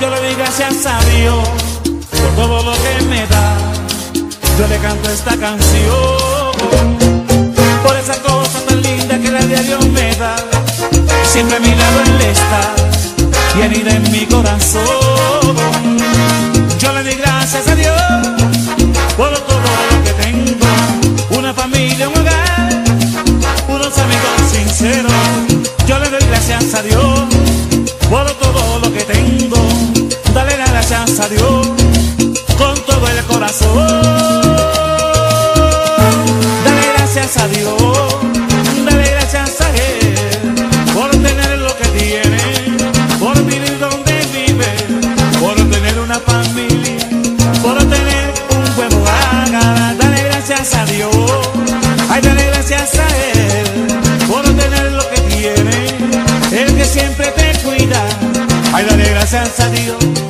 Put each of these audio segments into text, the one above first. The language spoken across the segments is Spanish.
Yo le doy gracias a Dios por todo lo que me da. Yo le canto esta canción por esa cosa tan linda que la diario me da. Siempre a mi lado él está y en mi corazón. A Dios con todo el corazón. Dale gracias a Dios, dale gracias a Él por tener lo que tiene, por vivir donde vive, por tener una familia, por tener un buen hogar. Dale gracias a Dios, ay, dale gracias a Él por tener lo que tiene, el que siempre te cuida. Ay, dale gracias a Dios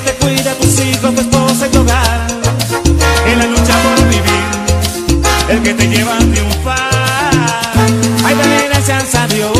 que te cuida a tus hijos, tu esposa y tu hogar. En la lucha por vivir, el que te lleva a triunfar. Ay, dale gracias a Dios.